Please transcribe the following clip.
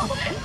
Oh,